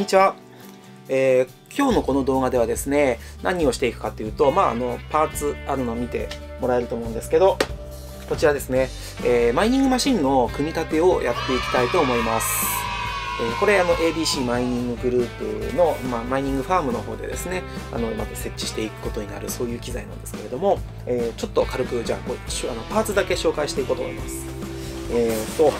にちは、えー、今日のこの動画ではですね何をしていくかというと、まあ、あのパーツあるのを見てもらえると思うんですけどこちらですね、えー、マイニングマシンの組み立てをやっていきたいと思います、えー、これあの ABC マイニンググループの、まあ、マイニングファームの方でですねあのまた設置していくことになるそういう機材なんですけれども、えちょっと軽くじゃあこうあのパーツだけ紹介していこうと思います。えーと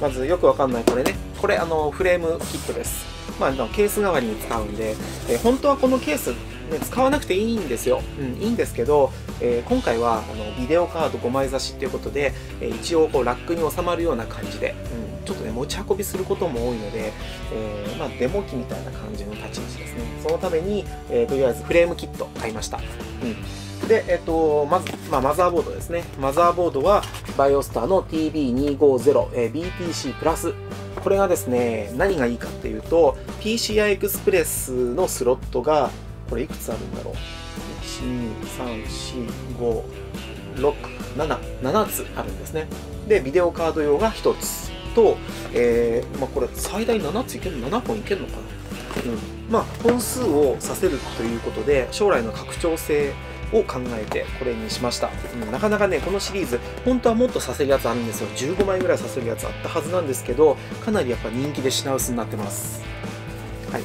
まずよくわかんないこれね。これあのフレームキットです。まあ、ケース代わりに使うんで、えー、本当はこのケース、ね、使わなくていいんですよ、うん、いいんですけど、えー、今回はあのビデオカード5枚差しっていうことで、えー、一応こうラックに収まるような感じで、うん、ちょっとね持ち運びすることも多いので、えー、まあ、デモ機みたいな感じの立ち位置ですね。そのために、えとりあえずフレームキット買いました、うん、で、えっとまず、まあ、マザーボードですね。マザーボードはバイオスターの TB250BTC プラスこれがですね何がいいかっていうと PCI エクスプレスのスロットがこれいくつあるんだろう？1,2,3,4,5,6,7,7つあるんですね。でビデオカード用が1つ。と、えーまあ、これ最大7ついける7本いけるのかな、うん。まあ、本数をさせるということで将来の拡張性を考えてこれにしました、うん、なかなかねこのシリーズ本当はもっとさせるやつあるんですよ。15枚ぐらいさせるやつあったはずなんですけどかなりやっぱ人気で品薄になってます。はい。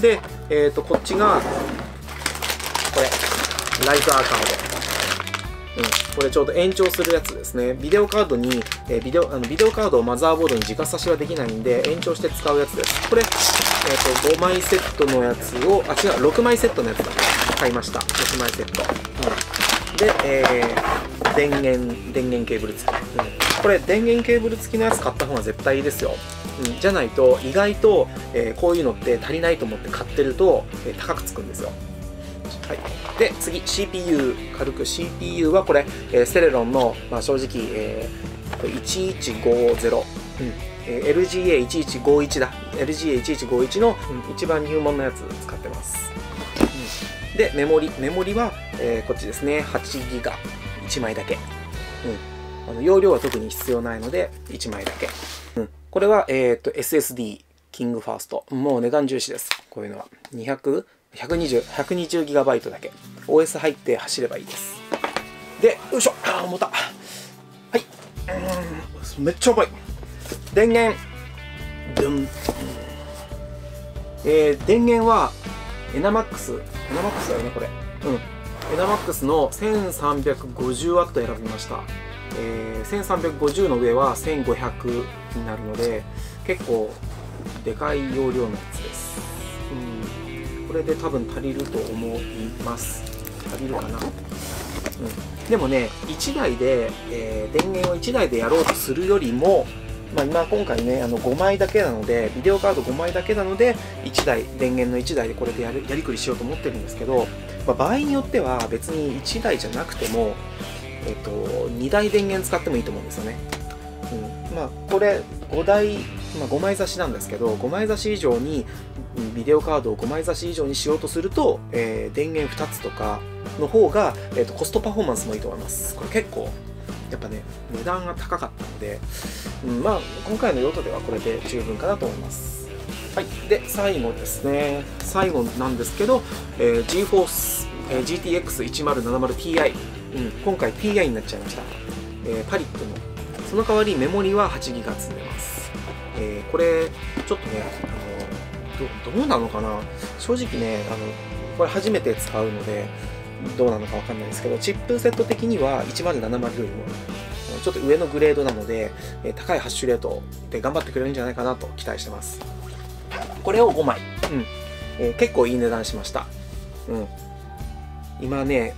で、えー、とこっちがこれライザーカード。うん、これちょうど延長するやつですね。ビデオカードに、えー、ビデオあのビデオカードをマザーボードに直差しはできないんで、延長して使うやつです。これ、えーと、5枚セットのやつを、あ、違う、6枚セットのやつだ。買いました。6枚セット。うん、で、えー、電源、電源ケーブル付き。うん、これ、電源ケーブル付きのやつ買った方が絶対いいですよ。うん、じゃないと、意外と、えー、こういうのって足りないと思って買ってると、えー、高くつくんですよ。はい、で次 CPU 軽く CPU はこれ、えー、セレロンの、まあ、正直、えー、1150、うんえー、LGA1151 だ。LGA1151 の、うん、一番入門のやつ使ってます、うん、でメモリメモリは、えー、こっちですね。8ギガ。1枚だけ、うん、あの容量は特に必要ないので1枚だけ、うん、これは、えーと、SSD キングファースト。もう値段重視です。こういうのは。200 120、120GB だけ。OS 入って走ればいいです。で、よいしょ。あー、重た。はい。めっちゃ重い。電源。ドン。えー、電源は、エナマックス。エナマックスだよね、これ。うん。エナマックスの 1350W 選びました。えー、1350の上は1500になるので、結構でかい容量のやつです。これで多分足りると思います足りるかな、うん、でもね1台で、えー、電源を1台でやろうとするよりもまあ、今今回ねあの5枚だけなのでビデオカード5枚だけなので1台電源の1台でこれでやるやりくりしようと思ってるんですけど、まあ、場合によっては別に1台じゃなくても、えっと、2台電源使ってもいいと思うんですよね、うん、まあこれ5台、まあ、5枚差しなんですけど5枚差し以上にビデオカードを5枚差し以上にしようとすると、えー、電源2つとかの方が、えーと、コストパフォーマンスもいいと思います。これ結構やっぱね値段が高かったので、うん、まあ今回の用途ではこれで十分かなと思います。はいで最後ですね。最後なんですけど、えー、GForce、えー、GTX1070Ti、うん、今回 Ti になっちゃいました、えー、パリットの。その代わりメモリは 8GB 積んでます、えー、これちょっとねどどうなのかな。正直ねあのこれ初めて使うのでどうなのかわかんないですけどチップセット的には1070よりもちょっと上のグレードなので高いハッシュレートで頑張ってくれるんじゃないかなと期待してます。これを5枚、うん。えー、結構いい値段しました。うん。今ね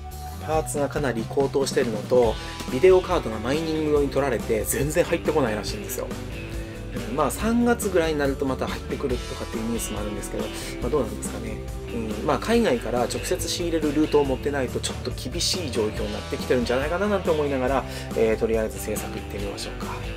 パーツがかなり高騰してるのとビデオカードがマイニング用に取られて全然入ってこないらしいんですよ。まあ3月ぐらいになるとまた入ってくるとかっていうニュースもあるんですけど、まあ、どうなんですかね、うんまあ、海外から直接仕入れるルートを持ってないとちょっと厳しい状況になってきてるんじゃないかななんて思いながら、えー、とりあえず制作いってみましょうか。